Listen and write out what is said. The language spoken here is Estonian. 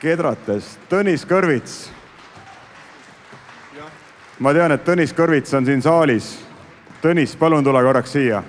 kedrates Tõnis Kõrvits. ma tean, et Tõnis Kõrvits on siin saalis. Tõnis, palun tule korraks siia